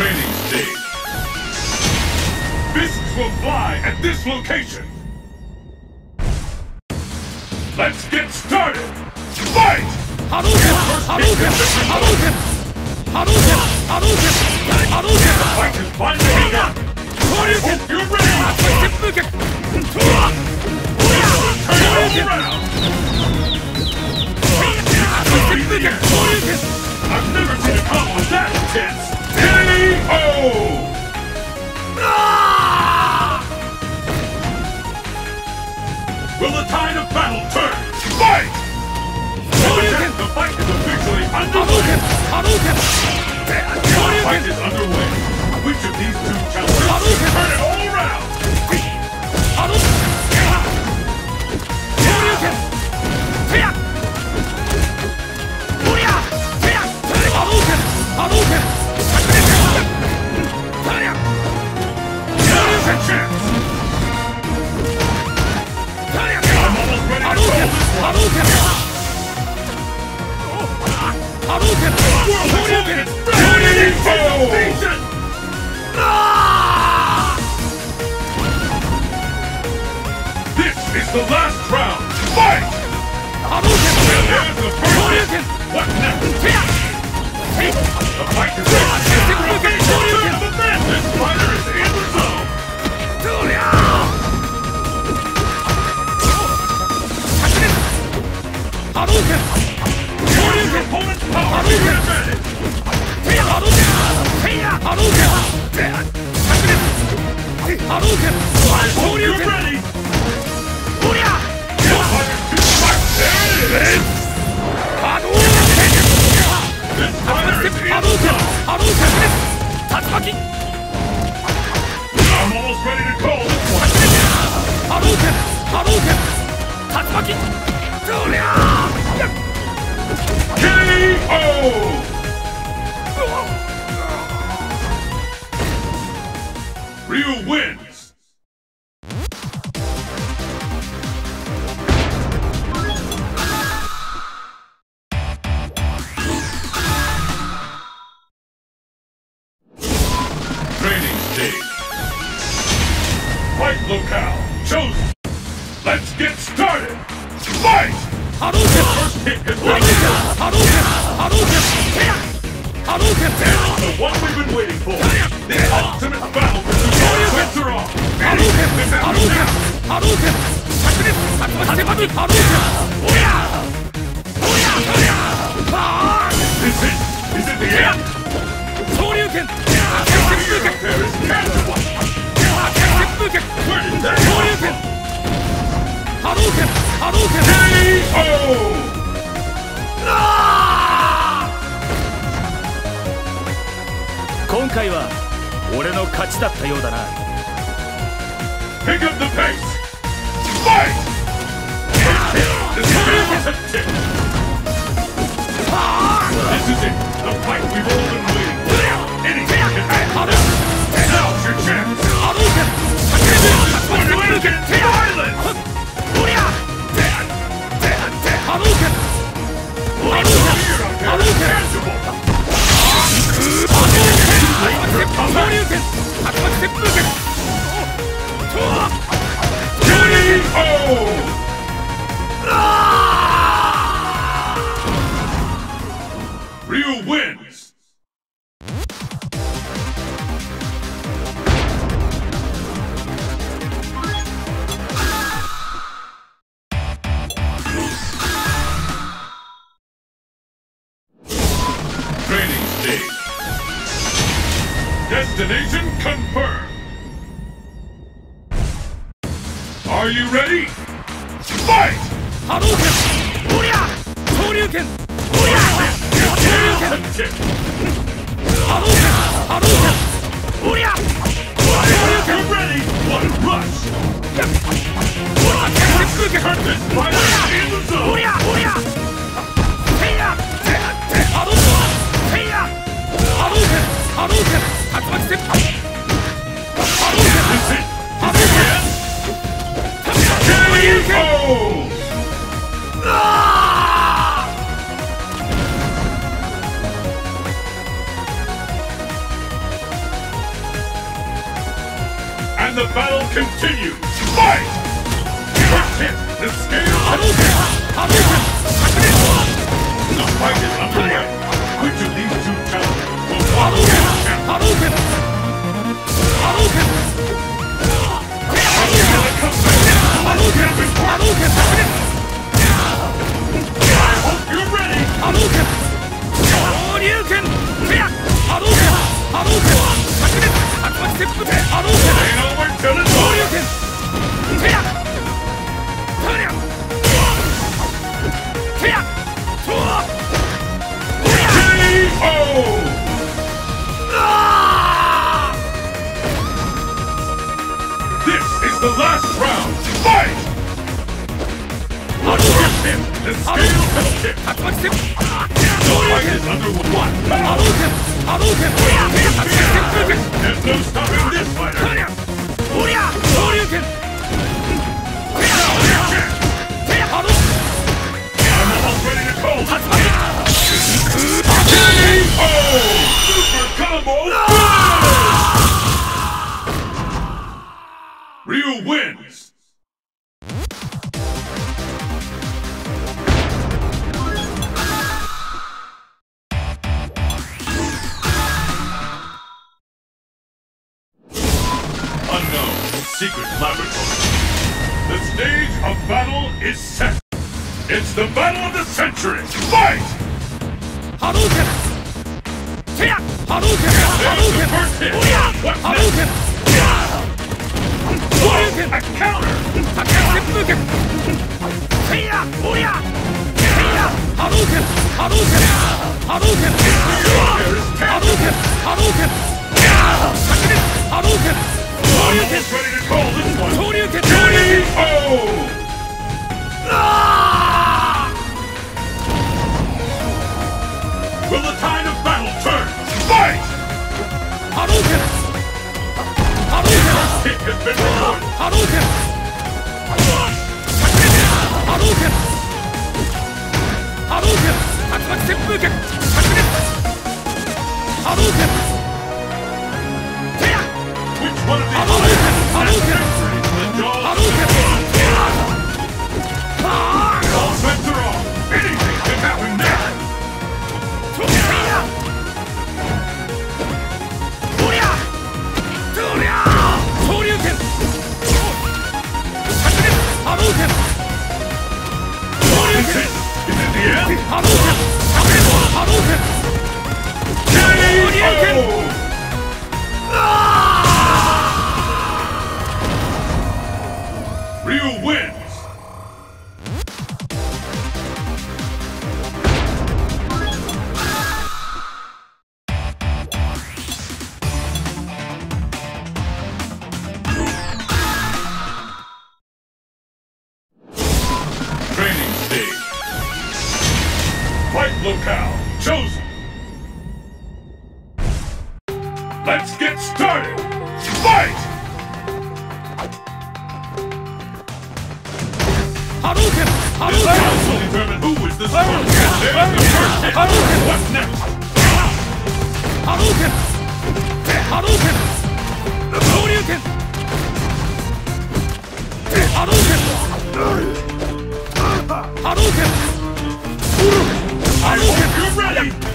Training stage. Fists will fly at this location. Let's get started. Fight! Hadouken! Hadouken! Hadouken! Hadouken! Hadouken! Hadouken! Fight is finally. I hope battle turn! Fight! Shoryuken! The fight is officially underway! Hadouken! Hadouken! The fight is underway! Which of these two challengers can turn it all 波動拳昇竜 Your 拳 opponent's power Hadouken! to your KO! Ryu wins. Training stage. Fight locale chosen. Let's get started. Fight! ハローケンハローケンハローケンハローケン Now the one we've been waiting for The ultimate battle for Tutorial Venturon ハローケンハローケンハローケン灼熱殺伐迫るハローケンおやおやおやバーン This is, is it the end? 昇竜拳鉄鉄風拳鉄鉄風拳昇竜拳波動拳波動拳今回は俺の勝ちだったようだな。Take the island! Ryu wins! Training stage. Destination confirmed. Are you ready? Fight! Hadouken! Booyah! Shoryuken! Get hurt! battle continues. Fight! First hit, the scale has tipped. 波動拳波動拳 The fight is underway. Which of these two challengers will 波 walk 動拳 away champion? 波動拳波動拳 Gonna come back. 波動拳波動拳炸裂 Hope you're ready. 波動拳昇竜拳フェア波動 K.O. This is the last round! Fight! Look him! The scale has tipped! The fight is him. Hadouken! Hadouken! There's no Ryu wins! Unknown secret laboratory. The stage of battle is set. It's the battle of the century. Fight! Hadouken! Hadouken! Hadouken! Hadouken! Hadouken! 波動拳波動拳波動拳波動拳ハローケンハローケンハローケン竜巻旋風剣白熱ハローケンテアハローケンハローケンハローン locale chosen. Let's get started! Fight! Hadouken! Hadouken! This will determine who is the strongest and. Hadouken! Hadouken! Hadouken! Hadouken! Hadouken! Hadouken! Hadouken! I will get you ready!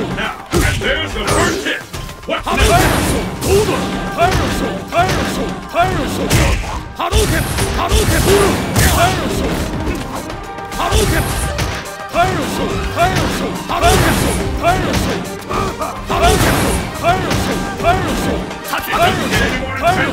now. And there's the first hit. What's next? 波動拳波動拳波動拳波動拳 It doesn't get any more intense than this.